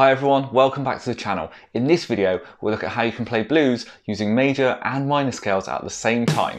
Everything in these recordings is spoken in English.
Hi everyone, welcome back to the channel. In this video, we'll look at how you can play blues using major and minor scales at the same time.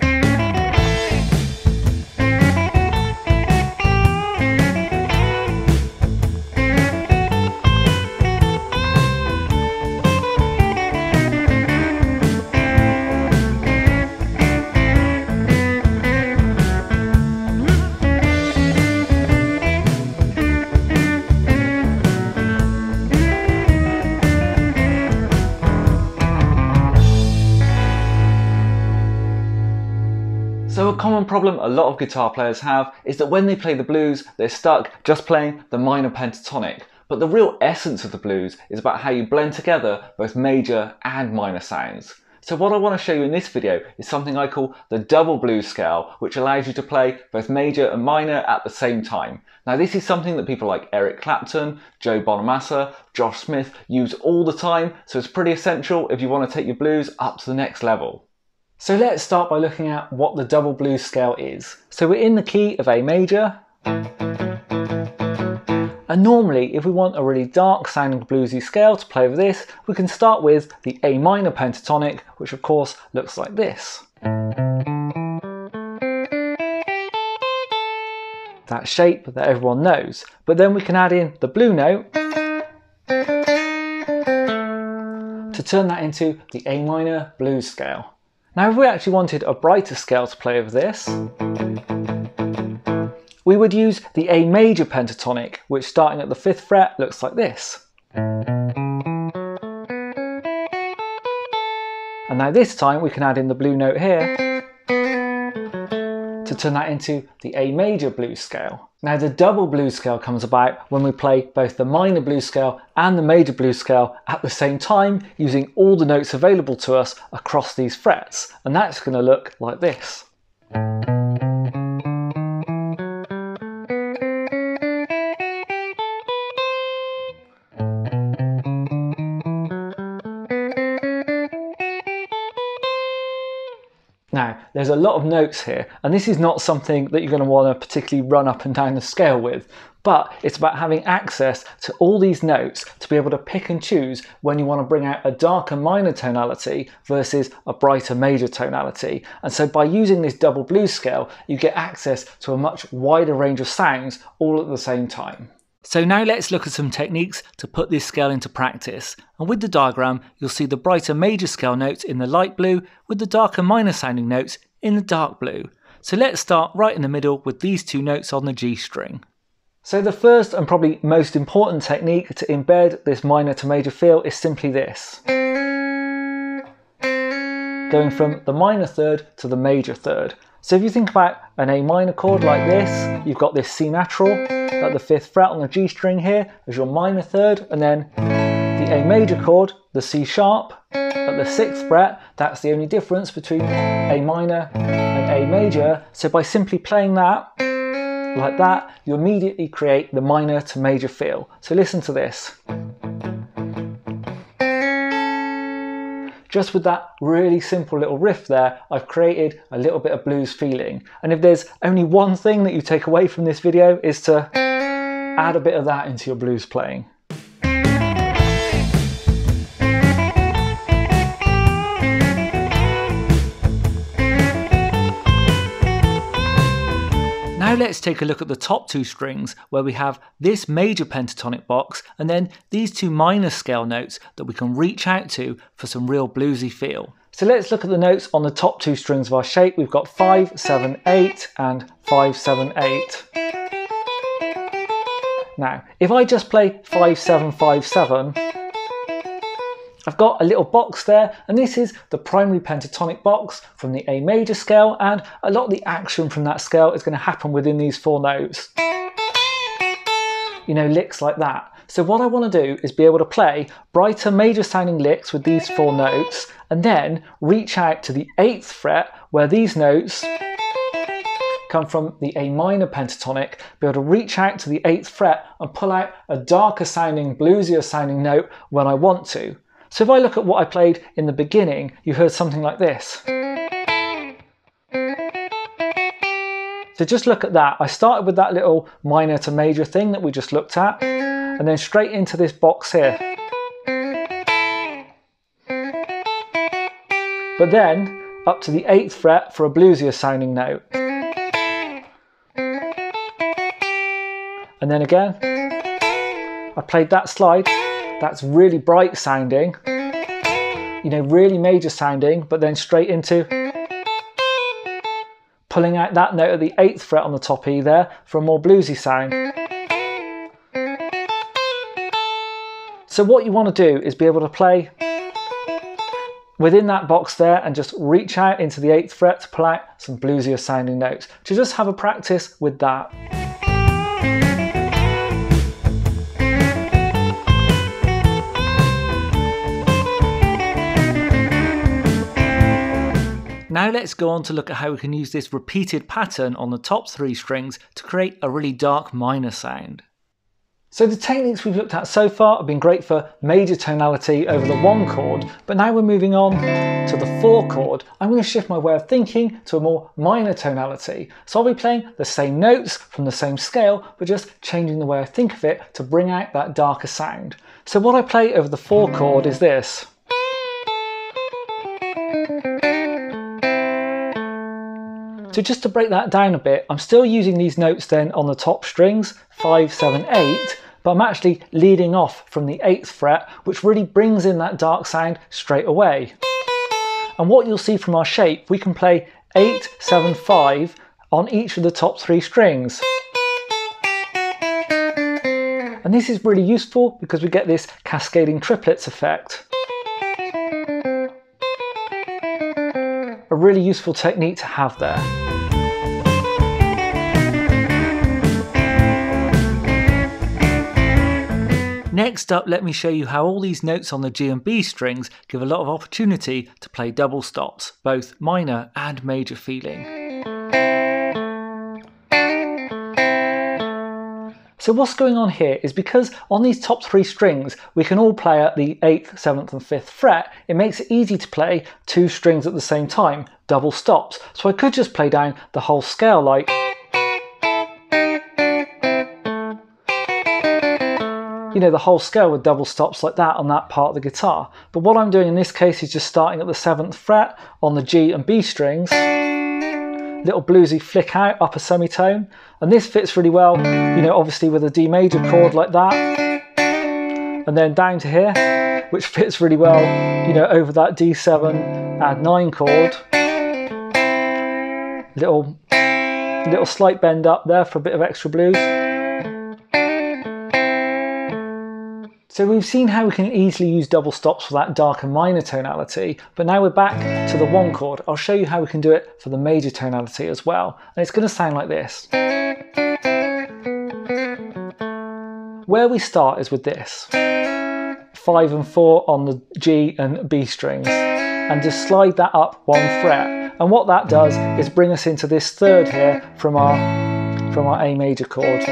Common problem a lot of guitar players have is that when they play the blues, they're stuck just playing the minor pentatonic. But the real essence of the blues is about how you blend together both major and minor sounds. So what I want to show you in this video is something I call the double blues scale, which allows you to play both major and minor at the same time. Now this is something that people like Eric Clapton, Joe Bonamassa, Josh Smith use all the time, so it's pretty essential if you want to take your blues up to the next level. So let's start by looking at what the double blues scale is. So we're in the key of A major. And normally, if we want a really dark sounding bluesy scale to play with this, we can start with the A minor pentatonic, which of course looks like this. That shape that everyone knows. But then we can add in the blue note to turn that into the A minor blues scale. Now if we actually wanted a brighter scale to play over this, we would use the A major pentatonic, which starting at the 5th fret looks like this. And now this time we can add in the blue note here to turn that into the A major blues scale. Now the double blues scale comes about when we play both the minor blues scale and the major blues scale at the same time using all the notes available to us across these frets and that's going to look like this. There's a lot of notes here, and this is not something that you're going to want to particularly run up and down the scale with, but it's about having access to all these notes to be able to pick and choose when you want to bring out a darker minor tonality versus a brighter major tonality. And so by using this double blues scale, you get access to a much wider range of sounds all at the same time. So now let's look at some techniques to put this scale into practice. And with the diagram, you'll see the brighter major scale notes in the light blue with the darker minor sounding notes in the dark blue. So let's start right in the middle with these two notes on the G string. So the first and probably most important technique to embed this minor to major feel is simply this. Going from the minor third to the major third. So if you think about an A minor chord like this, you've got this C natural at the fifth fret on the G string here as your minor third, and then the A major chord, the C sharp the sixth fret. That's the only difference between A minor and A major. So by simply playing that like that, you immediately create the minor to major feel. So listen to this. just with that really simple little riff there, I've created a little bit of blues feeling. And if there's only one thing that you take away from this video is to add a bit of that into your blues playing. Let's take a look at the top two strings where we have this major pentatonic box and then these two minor scale notes that we can reach out to for some real bluesy feel. So let's look at the notes on the top two strings of our shape. We've got 5, 7, 8 and 5, 7, 8. Now, if I just play 5, 7, 5, 7, I've got a little box there, and this is the primary pentatonic box from the A major scale, and a lot of the action from that scale is going to happen within these four notes. You know, licks like that. So what I want to do is be able to play brighter major sounding licks with these four notes, and then reach out to the 8th fret where these notes come from the A minor pentatonic, be able to reach out to the 8th fret and pull out a darker sounding, bluesier sounding note when I want to. So if I look at what I played in the beginning, you heard something like this. So just look at that. I started with that little minor to major thing that we just looked at, and then straight into this box here. But then up to the 8th fret for a bluesier sounding note. And then again, I played that slide that's really bright sounding, you know, really major sounding, but then straight into pulling out that note at the 8th fret on the top E there for a more bluesy sound. So what you want to do is be able to play within that box there and just reach out into the 8th fret to pull out some bluesier sounding notes. To just have a practice with that. Now let's go on to look at how we can use this repeated pattern on the top three strings to create a really dark minor sound. So the techniques we've looked at so far have been great for major tonality over the one chord, but now we're moving on to the four chord. I'm going to shift my way of thinking to a more minor tonality. So I'll be playing the same notes from the same scale, but just changing the way I think of it to bring out that darker sound. So what I play over the four chord is this. So just to break that down a bit, I'm still using these notes then on the top strings, 5, 7, 8, but I'm actually leading off from the 8th fret, which really brings in that dark sound straight away. And what you'll see from our shape, we can play 8, 7, 5 on each of the top three strings. And this is really useful because we get this cascading triplets effect. A really useful technique to have there. Next up, let me show you how all these notes on the G and B strings give a lot of opportunity to play double stops, both minor and major feeling. So what's going on here is because on these top three strings, we can all play at the 8th, 7th and 5th fret, it makes it easy to play two strings at the same time, double stops. So I could just play down the whole scale like you know, the whole scale with double stops like that on that part of the guitar. But what I'm doing in this case is just starting at the 7th fret on the G and B strings, little bluesy flick out, up a semitone. And this fits really well, you know, obviously with a D major chord like that. And then down to here, which fits really well, you know, over that D7 add 9 chord. Little, little slight bend up there for a bit of extra blues. So we've seen how we can easily use double stops for that darker minor tonality, but now we're back to the one chord. I'll show you how we can do it for the major tonality as well. And it's going to sound like this. Where we start is with this. Five and four on the G and B strings and just slide that up one fret. And what that does is bring us into this third here from our, from our A major chord.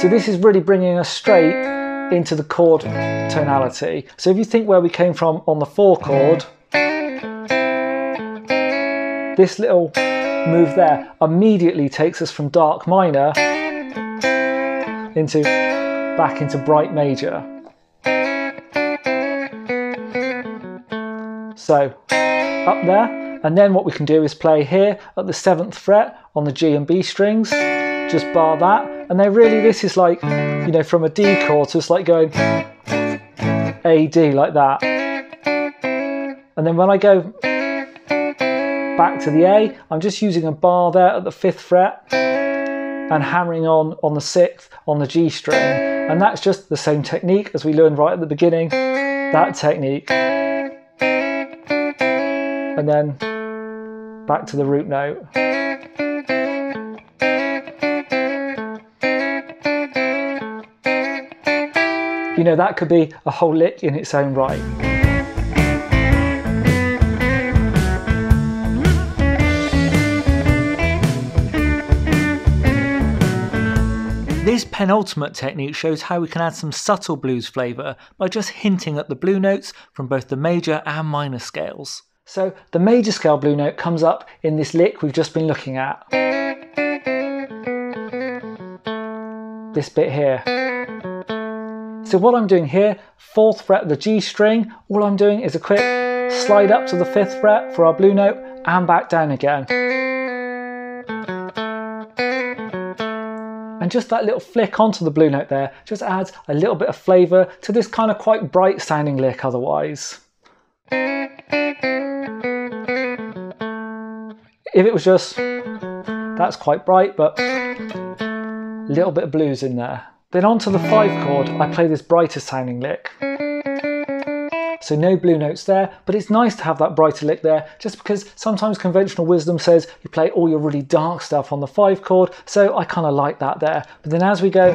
So this is really bringing us straight into the chord tonality. So if you think where we came from on the four chord, this little move there immediately takes us from dark minor into back into bright major. So up there, and then what we can do is play here at the seventh fret on the G and B strings, just bar that, and then really this is like, you know, from a D chord, so it's like going A, D like that. And then when I go back to the A, I'm just using a bar there at the fifth fret and hammering on on the sixth on the G string. And that's just the same technique as we learned right at the beginning, that technique. And then back to the root note. You know, that could be a whole lick in its own right. This penultimate technique shows how we can add some subtle blues flavour by just hinting at the blue notes from both the major and minor scales. So the major scale blue note comes up in this lick we've just been looking at. This bit here. So what I'm doing here, fourth fret of the G string, all I'm doing is a quick slide up to the fifth fret for our blue note, and back down again. And just that little flick onto the blue note there just adds a little bit of flavour to this kind of quite bright sounding lick otherwise. If it was just, that's quite bright, but a little bit of blues in there. Then onto the five chord, I play this brighter sounding lick. So no blue notes there, but it's nice to have that brighter lick there just because sometimes conventional wisdom says you play all your really dark stuff on the five chord, so I kind of like that there. But then as we go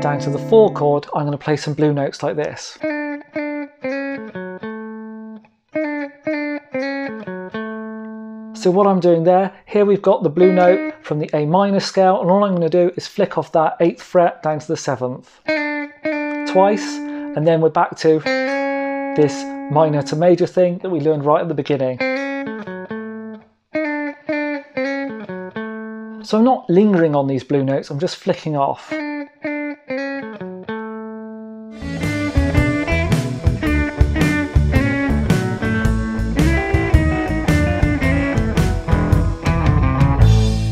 down to the four chord, I'm going to play some blue notes like this. So what I'm doing there, here we've got the blue note mm. from the A minor scale, and all I'm going to do is flick off that eighth fret down to the seventh. Twice, and then we're back to this minor to major thing that we learned right at the beginning. So I'm not lingering on these blue notes, I'm just flicking off.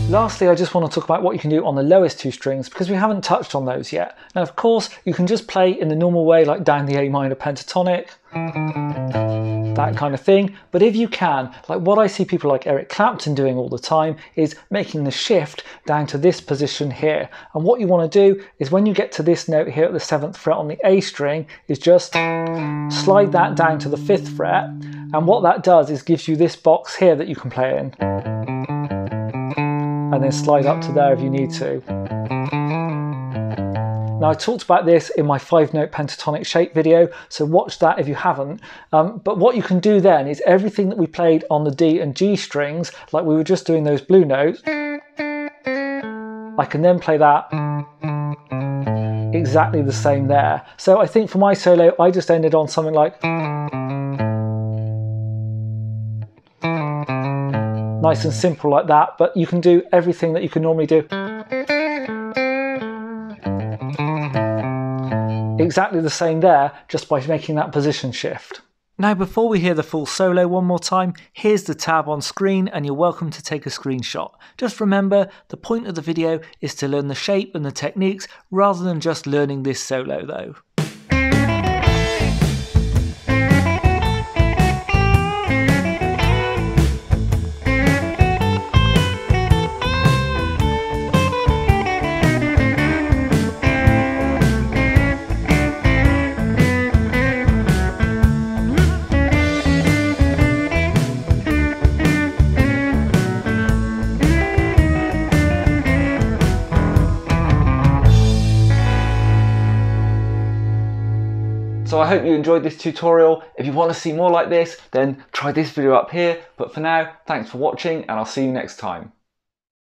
Lastly, I just want to talk about what you can do on the lowest two strings because we haven't touched on those yet. Now, of course, you can just play in the normal way, like down the A minor pentatonic, that kind of thing. But if you can, like what I see people like Eric Clapton doing all the time, is making the shift down to this position here. And what you want to do is when you get to this note here at the seventh fret on the A string, is just slide that down to the fifth fret. And what that does is gives you this box here that you can play in and then slide up to there if you need to. Now I talked about this in my five note pentatonic shape video, so watch that if you haven't. Um, but what you can do then is everything that we played on the D and G strings, like we were just doing those blue notes, I can then play that exactly the same there. So I think for my solo, I just ended on something like nice and simple like that, but you can do everything that you can normally do. Exactly the same there, just by making that position shift. Now before we hear the full solo one more time, here's the tab on screen and you're welcome to take a screenshot. Just remember, the point of the video is to learn the shape and the techniques rather than just learning this solo though. Hope you enjoyed this tutorial. If you want to see more like this, then try this video up here. But for now, thanks for watching and I'll see you next time.